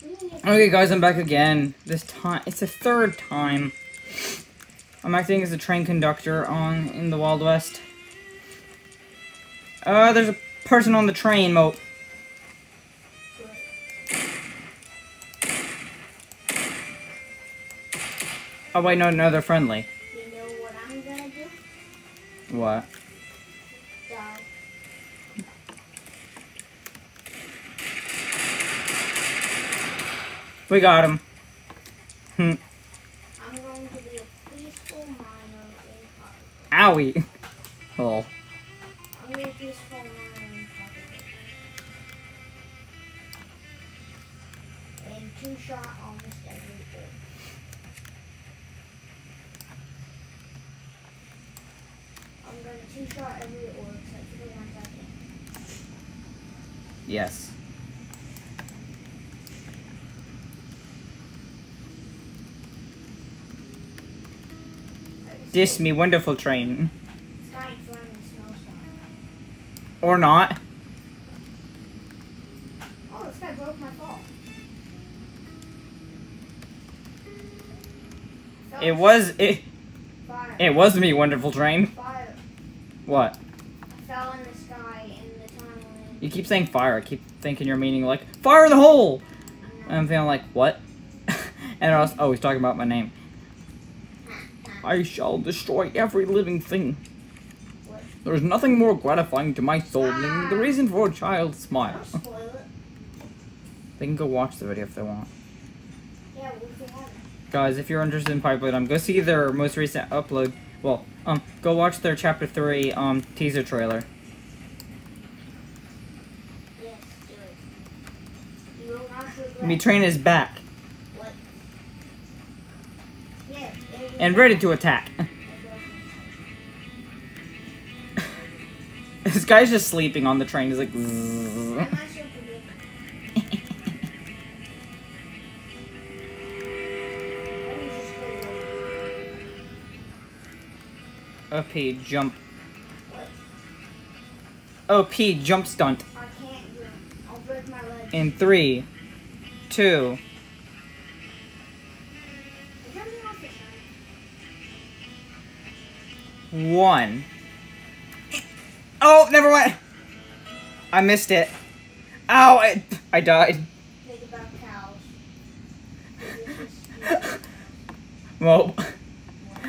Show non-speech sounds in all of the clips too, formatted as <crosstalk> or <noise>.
Okay, guys, I'm back again. This time, it's the third time. I'm acting as a train conductor on in the Wild West. Uh, there's a person on the train, Mo. Oh wait, no, no, they're friendly. You know what I'm gonna do? What? We got him. Hmm. I'm going to be a peaceful miner in Poppy. Owie. Oh. I'm gonna be a peaceful miner in Poppy. And two shot almost every orb. I'm gonna two shot every orb except for the ones I can. Yes. Diss me, wonderful train. Sky running snowstorm. Or not. Oh, this guy broke my fall. It was it. Fire. It was me, wonderful train. Fire. What? Fell in the sky in the tunnel You keep saying fire. I keep thinking you're meaning like fire in the hole. I'm And I'm feeling like what? <laughs> and I was oh he's talking about my name. I shall destroy every living thing. There is nothing more gratifying to my soul than the reason for a child's smile. I'll spoil it. They can go watch the video if they want. Yeah, we'll see how Guys, if you're interested in Pipeline, um, go see their most recent upload. Well, um, go watch their chapter three um teaser trailer. Yes, do it. You will not regret Me train is back what. Yeah, it and ready to attack. this guy's just sleeping on the train. He's like. OP jump. OP jump stunt I can't do it. I'll break my leg. in three, two. One. Oh, never mind. I missed it. Ow, I, I died. Well,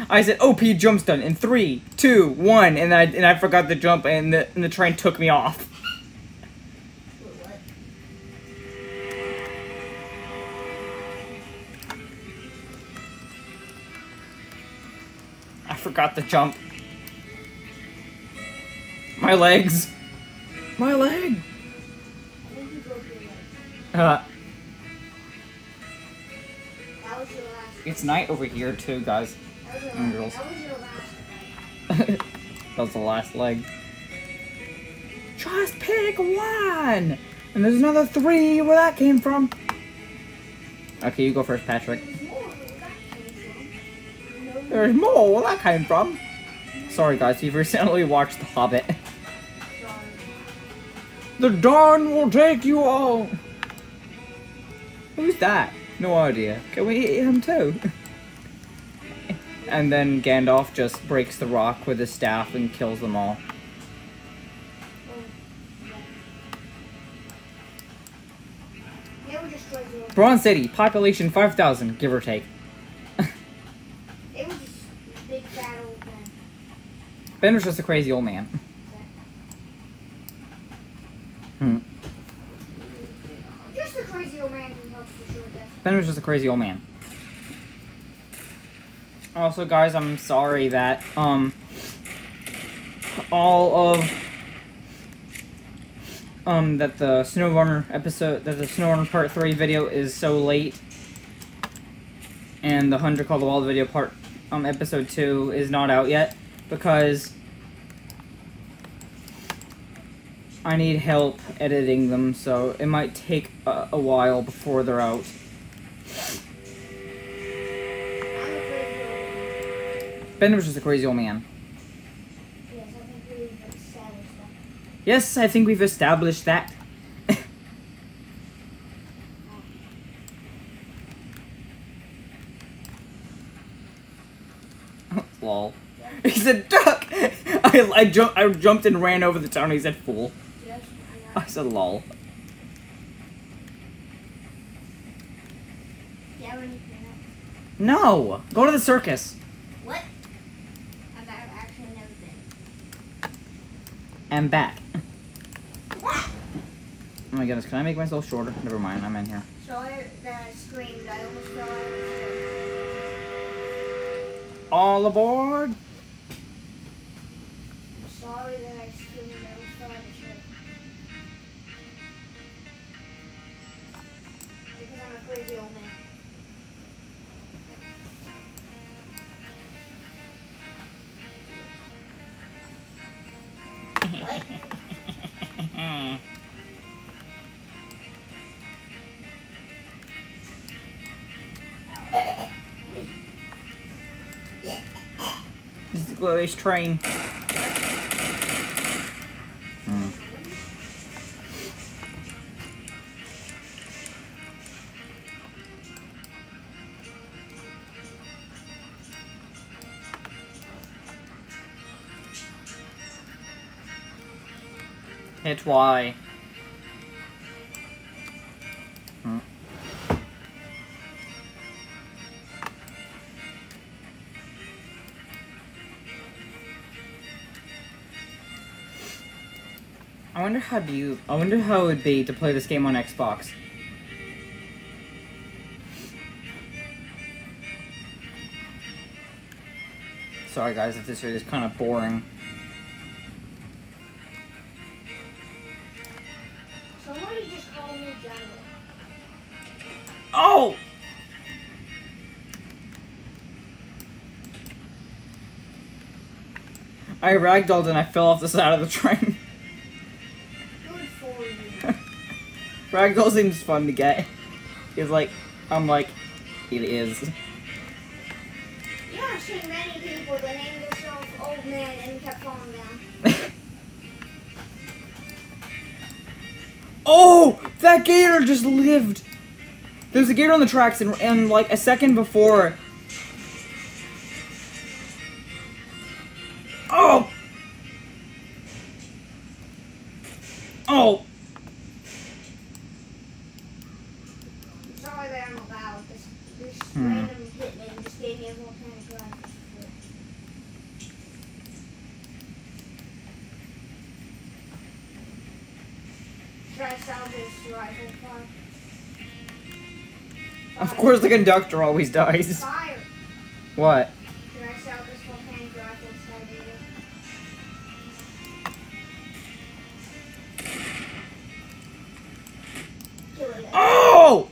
I said OP jump stun in three, two, one, and I and I forgot the jump, and the and the train took me off. I forgot the jump. My legs. My leg. Uh, it's night over here too, guys. That was your last. girls. <laughs> That was the last leg. Just pick one! And there's another three where that came from. Okay, you go first, Patrick. There's more where that came from. Sorry, guys, you've recently <laughs> watched The Hobbit. Sorry. The dawn will take you all. Who's that? No idea. Can we eat him too? <laughs> and then Gandalf just breaks the rock with his staff and kills them all. They were just crazy. Bronze City, population 5,000, give or take. <laughs> It was just big fat old men. Bender's just a crazy old man. Hmm. Just a crazy old man who helps for sure death. Bender's just a crazy old man. Also, guys, I'm sorry that, um, all of, um, that the Snowrunner episode, that the Snowrunner Part 3 video is so late, and the Hunter Call the Wild video part, um, episode 2 is not out yet, because I need help editing them, so it might take a, a while before they're out. Ben was just a crazy old man. Yes, I think we've established that. <laughs> Lol. He said, duck! <laughs> I, I, ju I jumped and ran over the town he said, fool. I said, lol. No! Go to the circus. And back. Oh my goodness, can I make myself shorter? Never mind, I'm in here. Sorry that I screamed. I almost fell out of. All aboard! Sorry that I screamed. I almost fell out of the chair. Because I'm a crazy old man. This is Chloe's train. Hit Y. Hmm. I wonder how do you. I wonder how it would be to play this game on Xbox. Sorry guys if this is kind of boring. I ragdolled and I fell off the side of the train. Good for you. Ragdoll seems fun to get. He's like, I'm like, it is. You have seen many people that named themselves old man and kept falling down. <laughs> oh! That gator just lived! There's a gator on the tracks and, and like a second before. Of course the conductor always dies. Fire! What? Oh!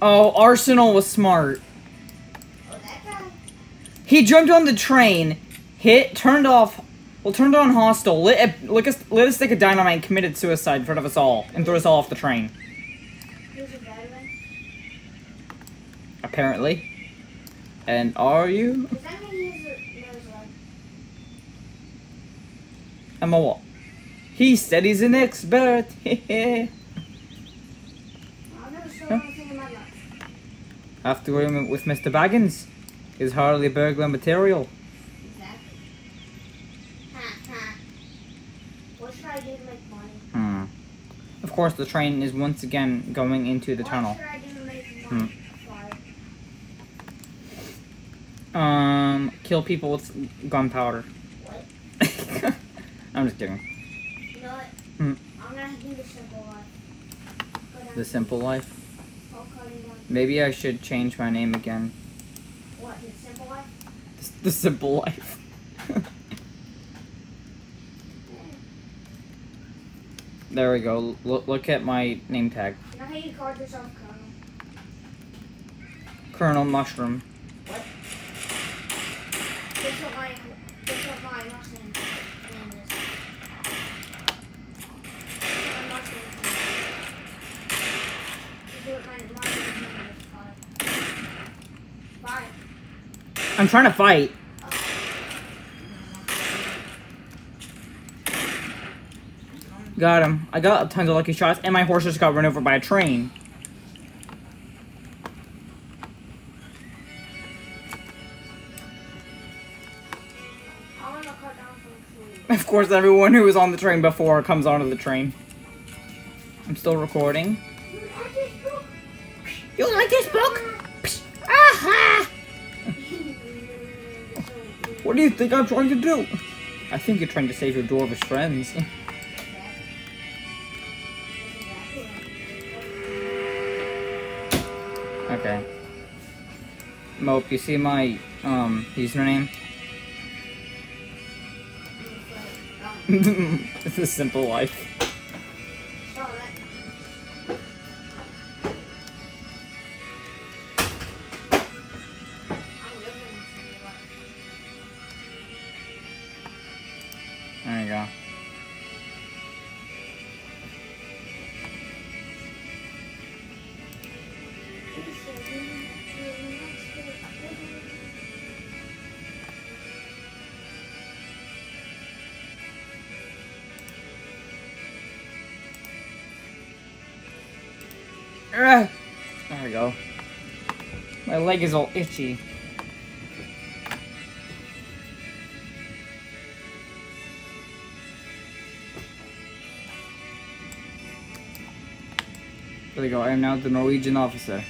Oh, Arsenal was smart. He jumped on the train, hit, turned off, well, turned on hostile, lit a, lit a, lit a stick of dynamite, and committed suicide in front of us all, and threw us all off the train. He was a veteran. Apparently. And are you? Does that mean he's a knows like? I'm a what? He said he's an expert. <laughs> I've never saw anything in my life. After with Mr. Baggins, is hardly burglar material. Hmm. Of course, the train is once again going into the what tunnel. Hmm. Um, kill people with gunpowder. <laughs> I'm just kidding. You know? Hmm. I'm gonna do the simple life. The simple life. Maybe I should change my name again. What? The simple life? The simple life. <laughs> there we go. Look, look at my name tag. You know how you called yourself Colonel? Colonel Mushroom. What? Guess what my guess what my Muslim name is? Guess what my Muslim name is? Guess what my Muslim name is? Fire. Fire. I'm trying to fight. Got him. I got tons of lucky shots, and my horse just got run over by a train. Of course, everyone who was on the train before comes onto the train. I'm still recording. You like this book? What do you think I'm trying to do? I think you're trying to save your dwarvish friends. okay. Mope, you see my um username? <laughs> it's a simple life. Ugh. There we go. My leg is all itchy. There we go. I am now the Norwegian officer.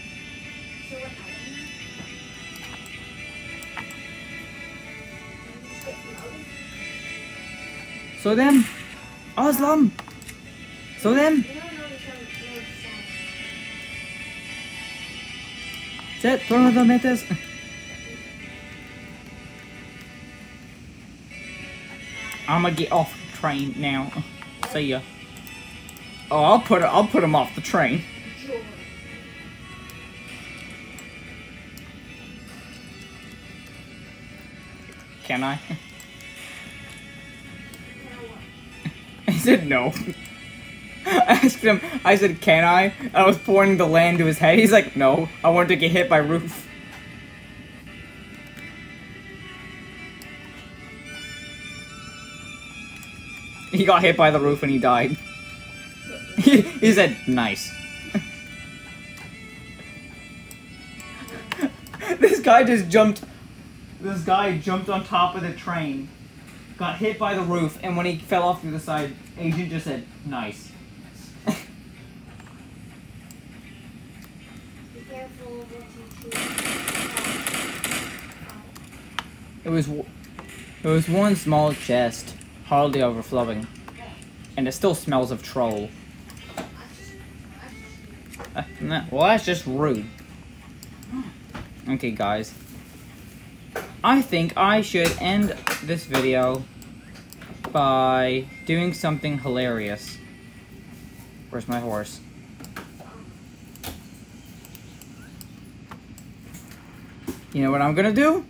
So them, Oslam. So them. Set meters. I'ma get off the train now. See ya. Oh, I'll put I'll put him off the train. Can I? <laughs> I said no. <laughs> I asked him, I said, can I? I was pointing the land to his head. He's like, no, I wanted to get hit by roof. He got hit by the roof and he died. He, he said, nice. <laughs> this guy just jumped. This guy jumped on top of the train, got hit by the roof, and when he fell off to the side, Agent just said, nice. Be careful of what you choose. It was, it was one small chest, hardly overflowing, and it still smells of troll. Uh, well, that's just rude. Okay, guys. I think I should end this video by doing something hilarious. Where's my horse? You know what I'm gonna do?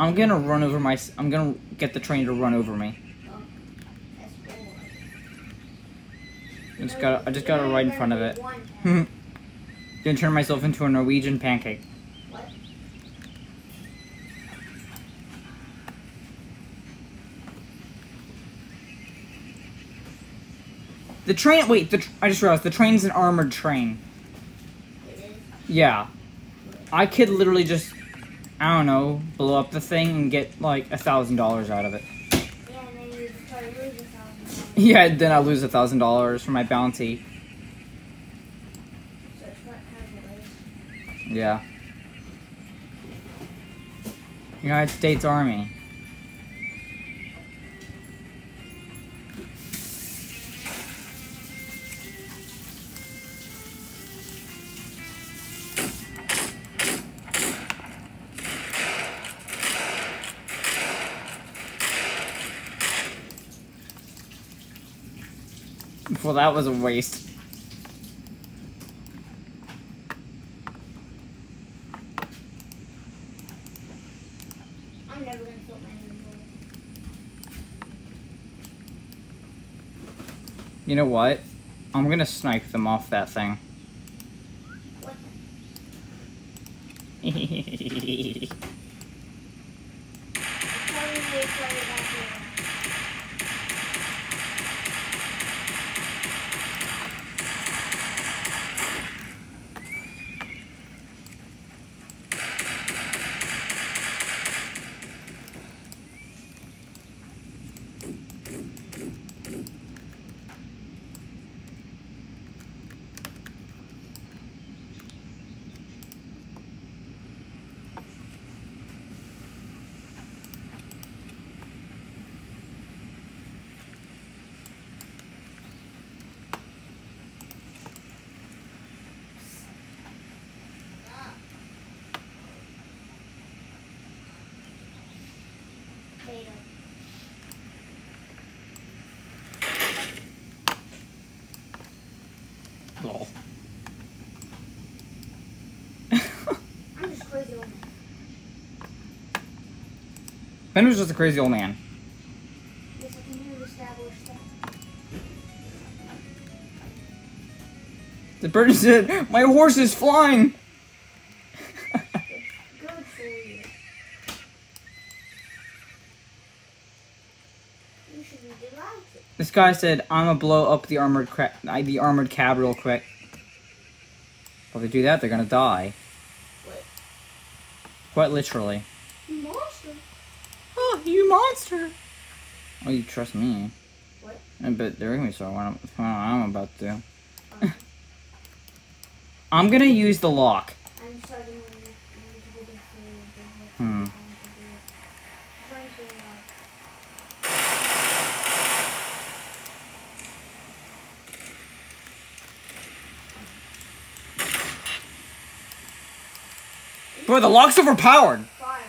I'm gonna run over my. I'm gonna get the train to run over me. I just gotta. I just gotta right in front of it. <laughs> Gonna turn myself into a Norwegian pancake. The train. Wait. The. I just realized the train's an armored train. Yeah. I could literally just. I don't know. Blow up the thing and get like a thousand dollars out of it. Yeah, then you just lose a thousand dollars. Yeah. Then I lose a thousand dollars for my bounty. So it's what kind of it is. Yeah. United States Army. Well, that was a waste. I'm never gonna flip my inventory. You know what? I'm gonna snipe them off that thing. Was just a crazy old man. The bird said, "My horse is flying." This guy said, "I'm gonna blow up the armored the armored cab real quick." If they do that, they're gonna die. What? Quite literally. Monster. Oh, you! Oh, trust me? What? I bet they're gonna what I'm, what I'm about to. Um, <laughs> I'm gonna use the lock. I'm starting when you when you do the. Hmm. Boy, the lock's overpowered. Fire.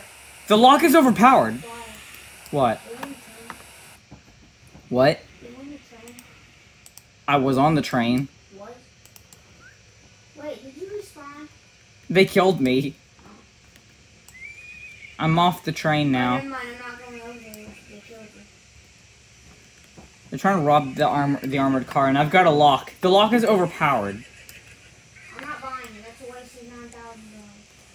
The lock is overpowered. Fire. What? They want to train. What? They want to train. I was on the train. What? Wait, did you respond? They killed me. I'm off the train Oh, now. never mind, I'm not going over there. They killed you. They're trying to rob the armor, the armored car, and I've got a lock. The lock is overpowered. I'm not buying it. That's a waste of nine thousand dollars.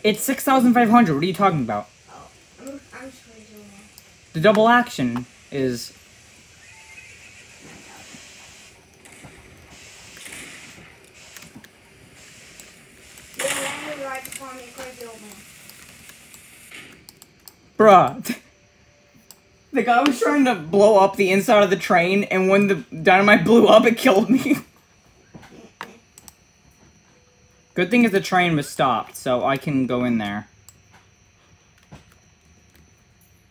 It's six thousand five hundred. What are you talking about? Oh, I'm, I'm just crazy man. The double action is. Bruh. <laughs> The guy was trying to blow up the inside of the train, and when the dynamite blew up, it killed me. <laughs> Good thing is the train was stopped, so I can go in there.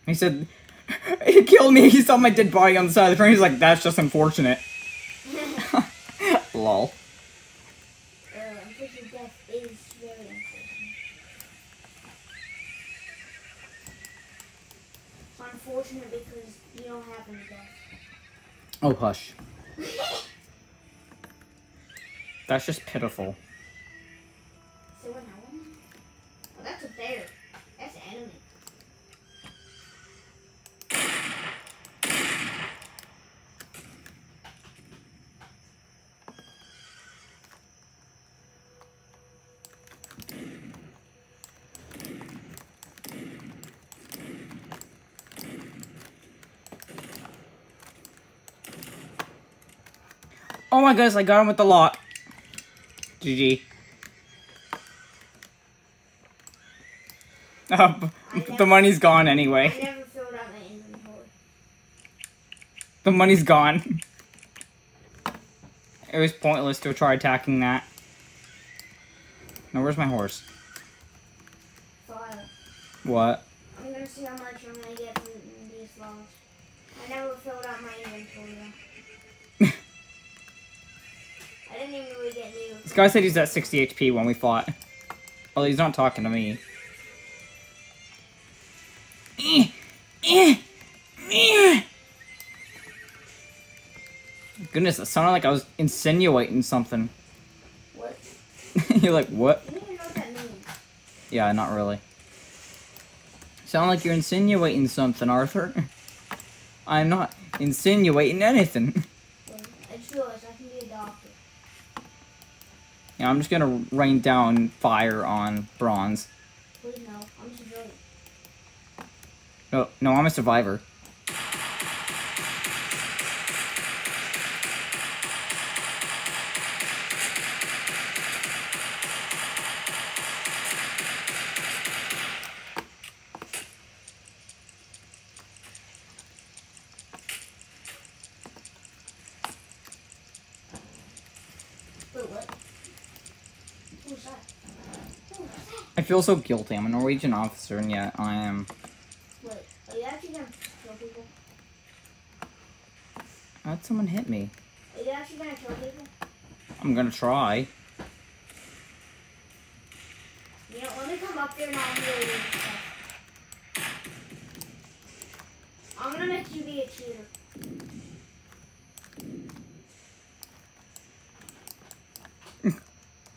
He said, <laughs> it killed me. He saw my dead body on the side of the train. He's like, that's just unfortunate. <laughs> Lol. Uh, unfortunate death is very unfortunate. It's unfortunate because you don't have any death. Oh, hush. That's just pitiful. So what now? Oh, that's a bear. That's an enemy. Oh my goodness, I got him with the lock. GG. Uh, <laughs> the money's gone I anyway. never filled out my inventory. The money's gone. It was pointless to try attacking that. Now, where's my horse? File. What? I'm gonna see how much I'm gonna get from these logs. I never filled out my inventory guy said he's at 60 HP when we fought. <laughs> Well, he's not talking to me. Goodness, it sounded like I was insinuating something. What? <laughs> You're like, what? I know what that. Yeah, not really. Sound like you're insinuating something, Arthur. <laughs> I'm not insinuating anything. Well, I just realized I can be a doctor. I'm just gonna rain down fire on bronze. No, I'm a civilian. No, no, I'm a survivor. Feel so guilty. I'm a Norwegian officer, and yet I am. Wait, are you actually gonna kill people? How'd someone hit me? Are you actually gonna kill people? I'm gonna try. You know, let me come up there and I'll heal you. I'm gonna make you be a cheater. <laughs>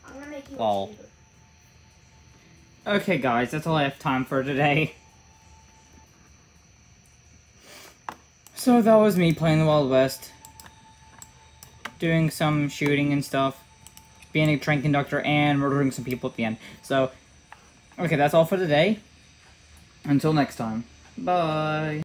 I'm gonna make you Lol. a cheater. Okay, guys, that's all I have time for today. So that was me playing the Wild West. Doing some shooting and stuff. Being a train conductor and murdering some people at the end. So, okay, that's all for today. Until next time. Bye.